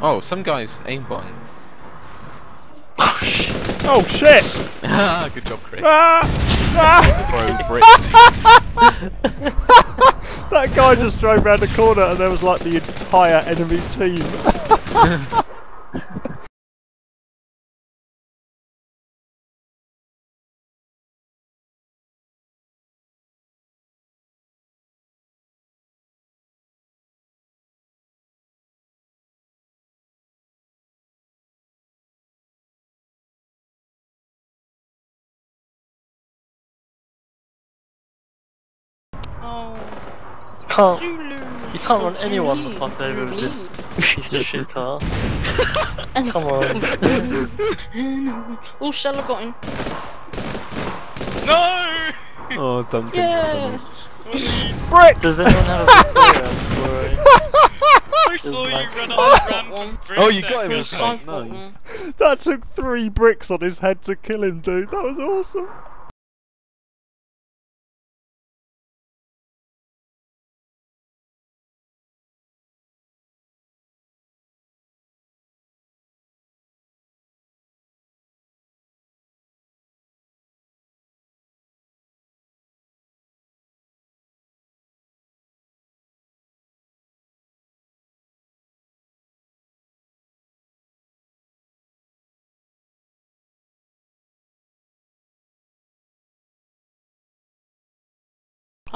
Oh, some guy's aimbotting. Oh shit! Ah, good job, Chris. Ah! Ah! That guy just drove round the corner and there was like the entire enemy team. Oh, Can't Zulu. you can't run anyone Zulu. past over with this Zulu. piece of shit car. Come on. oh, Stella got him. No! Oh, Duncan. Yeah. Brick! Does anyone have a player? I saw you run I on got ramp. Oh, you got him with Chris, that. I've got Nice. That took three bricks on his head to kill him, dude. That was awesome.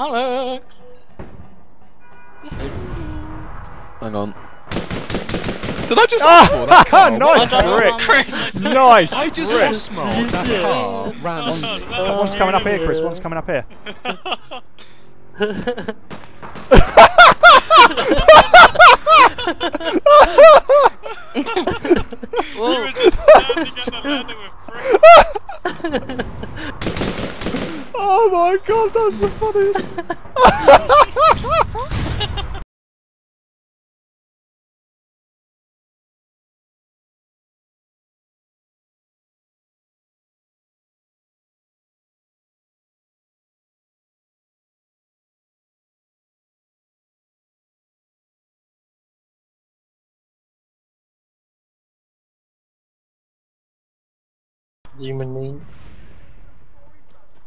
Alex. Hang on. Did I just Ah, OSMAW that car? nice I brick. Chris, Nice I just brick. osmoed that Yeah. car ran One's- on. One's coming up here, Chris. One's coming up here. you were just standing on the ladder with bricks. Oh my god, that's the funniest.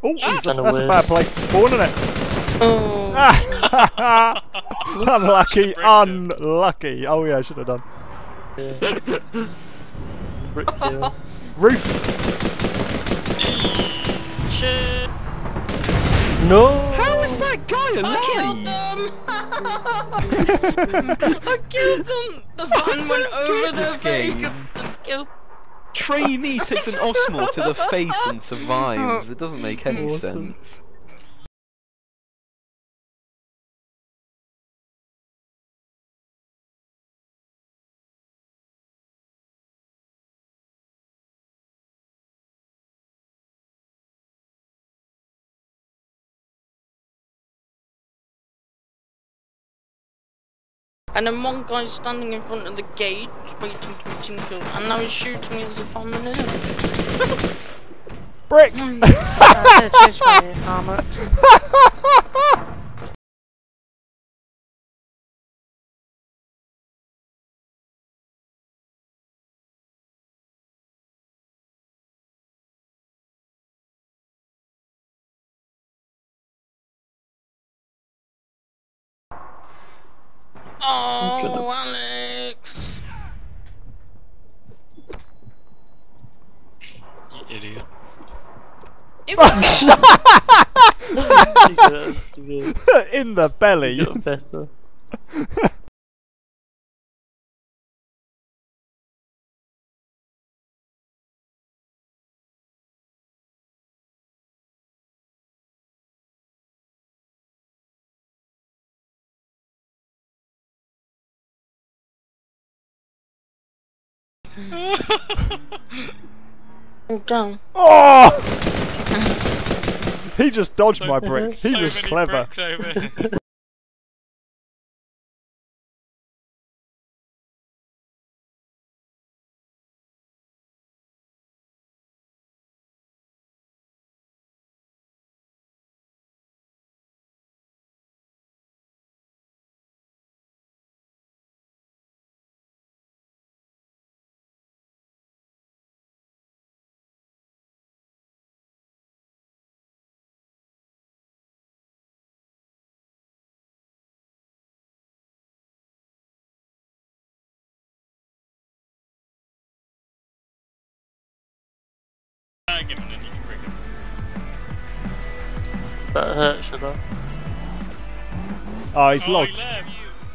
Oh, that's, kinda that's a bad place to spawn, isn't it? Oh. unlucky, unlucky. Oh yeah, I should have done. Brick kill. Roof. Shit. No! How is that guy I killed alive? them! I killed them! The van went over the this vehicle game. and killed Trainee takes an OSMAW to the face and survives. Oh. It doesn't make any Awesome. sense. And then one guy's standing in front of the gate, waiting to be team killed, and now he's shooting me as if I'm an enemy. Brick. Uh, Oh, Alex! You idiot. It was You you got it. In the belly. You got better. down. Oh! he just dodged my brick. He so was clever. bricks over. break him and then you can break him. That hurt, should I? Oh, he's oh, logged.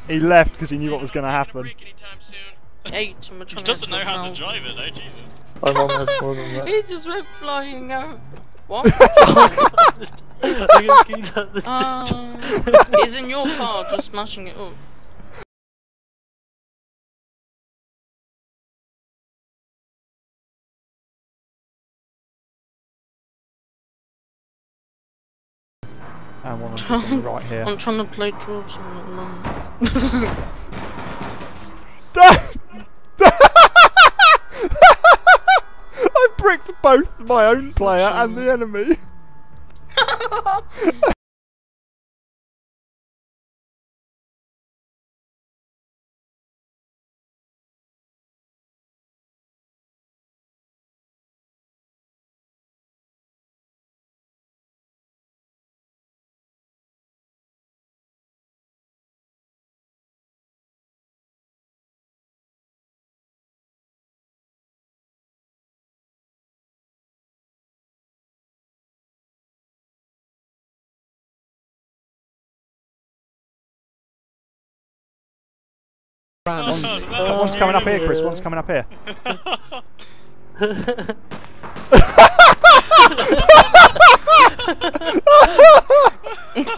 He left. Because he knew what was going to happen. break. Eight, He doesn't know how to drive it though, Jesus. My mom has more than that. He just went flying out. What? I'm gonna keep that the uh, he's in your car, just smashing it up. And one on the right here. I'm trying to play drugs on it alone. I bricked both my own player and the enemy. Oh, one's, Oh, one's coming up here, Chris. One's coming up here.